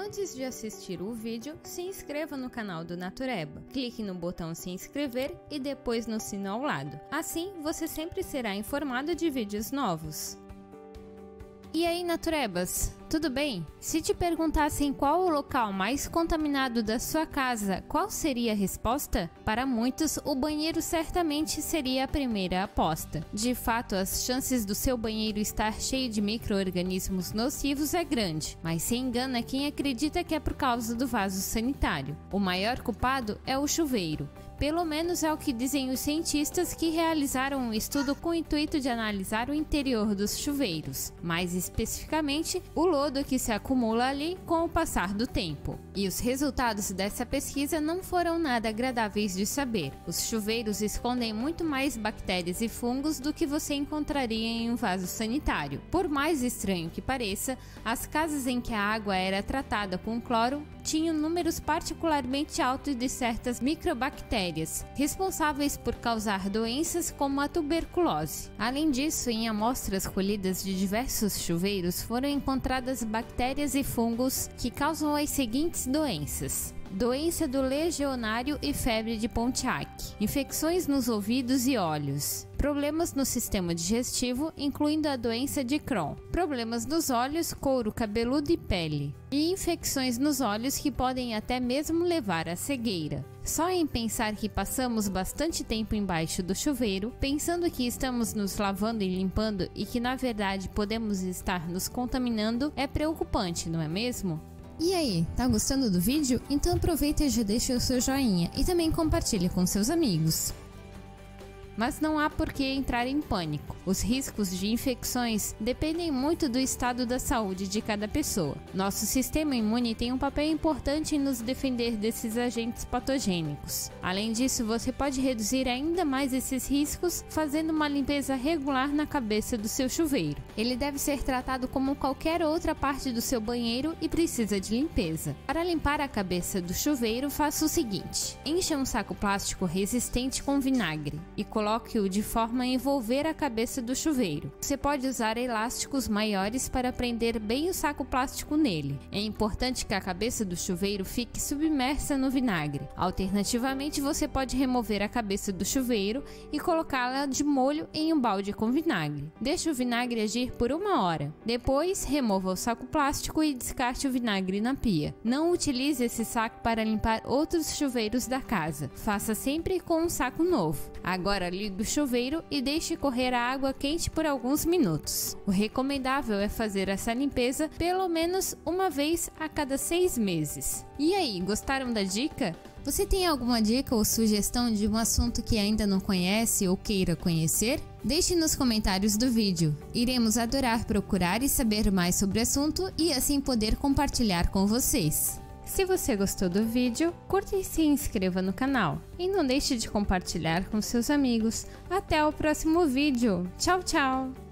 Antes de assistir o vídeo, se inscreva no canal do Natureba. Clique no botão se inscrever e depois no sino ao lado. Assim, você sempre será informado de vídeos novos. E aí, Naturebas, tudo bem? Se te perguntassem qual o local mais contaminado da sua casa, qual seria a resposta? Para muitos, o banheiro certamente seria a primeira aposta. De fato, as chances do seu banheiro estar cheio de micro-organismos nocivos é grande, mas se engana quem acredita que é por causa do vaso sanitário. O maior culpado é o chuveiro. Pelo menos é o que dizem os cientistas que realizaram um estudo com o intuito de analisar o interior dos chuveiros, mais especificamente o lodo que se acumula ali com o passar do tempo. E os resultados dessa pesquisa não foram nada agradáveis de saber. Os chuveiros escondem muito mais bactérias e fungos do que você encontraria em um vaso sanitário. Por mais estranho que pareça, as casas em que a água era tratada com cloro tinham números particularmente altos de certas microbactérias, responsáveis por causar doenças como a tuberculose. Além disso, em amostras colhidas de diversos chuveiros foram encontradas bactérias e fungos que causam as seguintes doenças: doença do legionário e febre de Pontiac, infecções nos ouvidos e olhos, problemas no sistema digestivo, incluindo a doença de Crohn, problemas nos olhos, couro cabeludo e pele, e infecções nos olhos que podem até mesmo levar à cegueira. Só em pensar que passamos bastante tempo embaixo do chuveiro, pensando que estamos nos lavando e limpando e que na verdade podemos estar nos contaminando, é preocupante, não é mesmo? E aí, tá gostando do vídeo? Então aproveita e já deixa o seu joinha e também compartilhe com seus amigos mas não há por que entrar em pânico. Os riscos de infecções dependem muito do estado da saúde de cada pessoa. Nosso sistema imune tem um papel importante em nos defender desses agentes patogênicos. Além disso, você pode reduzir ainda mais esses riscos fazendo uma limpeza regular na cabeça do seu chuveiro. Ele deve ser tratado como qualquer outra parte do seu banheiro e precisa de limpeza. Para limpar a cabeça do chuveiro, faça o seguinte: encha um saco plástico resistente com vinagre e coloque Coloque-o de forma a envolver a cabeça do chuveiro. Você pode usar elásticos maiores para prender bem o saco plástico nele. É importante que a cabeça do chuveiro fique submersa no vinagre. Alternativamente, você pode remover a cabeça do chuveiro e colocá-la de molho em um balde com vinagre. Deixe o vinagre agir por uma hora. Depois, remova o saco plástico e descarte o vinagre na pia. Não utilize esse saco para limpar outros chuveiros da casa. Faça sempre com um saco novo. Agora, ligue o chuveiro e deixe correr a água quente por alguns minutos. O recomendável é fazer essa limpeza pelo menos uma vez a cada seis meses. E aí, gostaram da dica? Você tem alguma dica ou sugestão de um assunto que ainda não conhece ou queira conhecer? Deixe nos comentários do vídeo. Iremos adorar procurar e saber mais sobre o assunto e assim poder compartilhar com vocês. Se você gostou do vídeo, curta e se inscreva no canal. E não deixe de compartilhar com seus amigos. Até o próximo vídeo. Tchau, tchau!